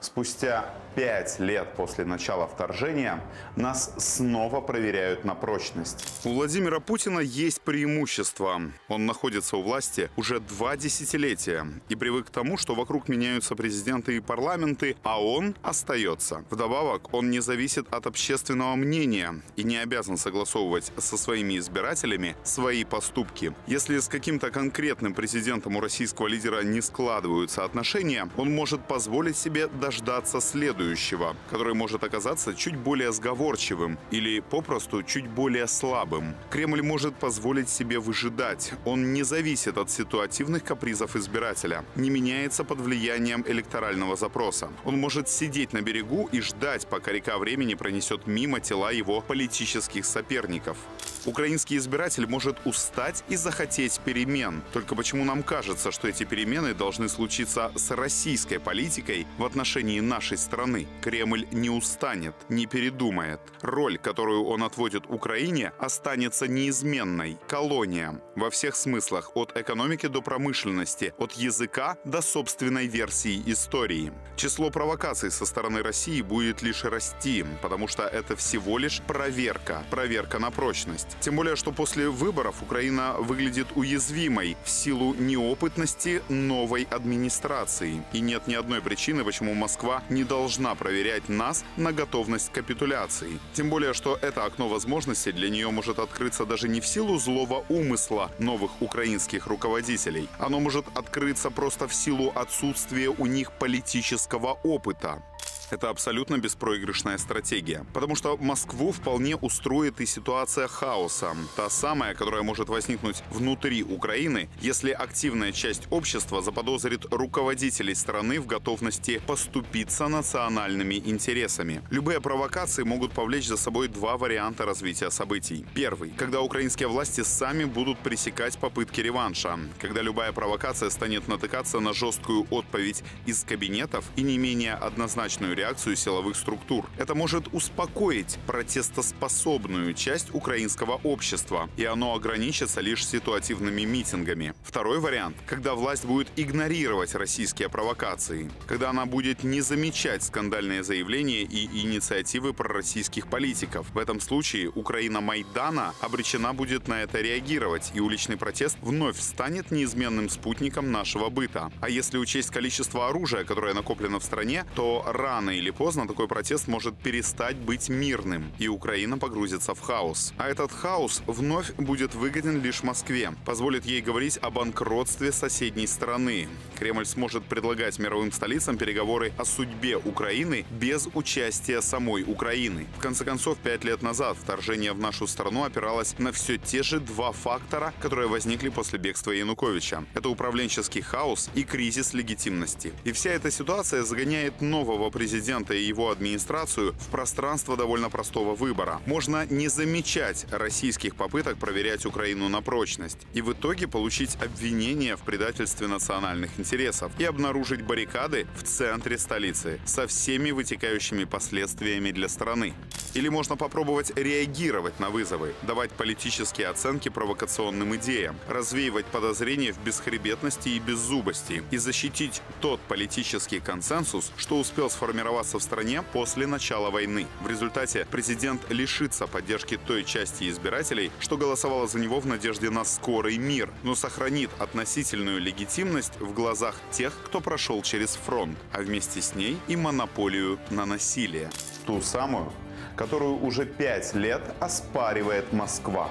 Спустя пять лет после начала вторжения нас снова проверяют на прочность. У Владимира Путина есть преимущество. Он находится у власти уже два десятилетия и привык к тому, что вокруг меняются президенты и парламенты, а он остается. Вдобавок, он не зависит от общественного мнения и не обязан согласовывать со своими избирателями свои поступки. Если с каким-то конкретным президентом у российского лидера не складываются отношения, он может позволить себе дождаться следующего, который может оказаться чуть более сговорчивым или попросту чуть более слабым. Кремль может позволить себе выжидать. Он не зависит от ситуативных капризов избирателя, не меняется под влиянием электорального запроса. Он может сидеть на берегу и ждать, пока река времени пронесет мимо тела его политических соперников. Украинский избиратель может устать и захотеть перемен. Только почему нам кажется, что эти перемены должны случиться с российской политикой в отношении нашей страны? Кремль не устанет, не передумает. Роль, которую он отводит Украине, останется неизменной. Колония. Во всех смыслах, от экономики до промышленности, от языка до собственной версии истории. Число провокаций со стороны России будет лишь расти, потому что это всего лишь проверка, проверка на прочность. Тем более, что после выборов Украина выглядит уязвимой в силу неопытности новой администрации. И нет ни одной причины, почему Москва не должна проверять нас на готовность капитуляции. Тем более, что это окно возможностей для нее может открыться даже не в силу злого умысла новых украинских руководителей. Оно может открыться просто в силу отсутствия у них политического опыта. Это абсолютно беспроигрышная стратегия. Потому что Москву вполне устроит и ситуация хаоса. Та самая, которая может возникнуть внутри Украины, если активная часть общества заподозрит руководителей страны в готовности поступиться национальными интересами. Любые провокации могут повлечь за собой два варианта развития событий. Первый. Когда украинские власти сами будут пресекать попытки реванша. Когда любая провокация станет натыкаться на жесткую отповедь из кабинетов и не менее однозначную реакцию силовых структур. Это может успокоить протестоспособную часть украинского общества, и оно ограничится лишь ситуативными митингами. Второй вариант, когда власть будет игнорировать российские провокации, когда она будет не замечать скандальные заявления и инициативы пророссийских политиков. В этом случае Украина Майдана обречена будет на это реагировать, и уличный протест вновь станет неизменным спутником нашего быта. А если учесть количество оружия, которое накоплено в стране, то рано рано или поздно такой протест может перестать быть мирным, и Украина погрузится в хаос. А этот хаос вновь будет выгоден лишь Москве, позволит ей говорить о банкротстве соседней страны. Кремль сможет предлагать мировым столицам переговоры о судьбе Украины без участия самой Украины. В конце концов, пять лет назад вторжение в нашу страну опиралось на все те же два фактора, которые возникли после бегства Януковича. Это управленческий хаос и кризис легитимности. И вся эта ситуация загоняет нового президента президента и его администрацию в пространство довольно простого выбора. Можно не замечать российских попыток проверять Украину на прочность и в итоге получить обвинение в предательстве национальных интересов и обнаружить баррикады в центре столицы со всеми вытекающими последствиями для страны. Или можно попробовать реагировать на вызовы, давать политические оценки провокационным идеям, развеивать подозрения в бесхребетности и беззубости и защитить тот политический консенсус, что успел сформировать сформироваться в стране после начала войны. В результате президент лишится поддержки той части избирателей, что голосовала за него в надежде на скорый мир, но сохранит относительную легитимность в глазах тех, кто прошел через фронт, а вместе с ней и монополию на насилие. Ту самую, которую уже пять лет оспаривает Москва.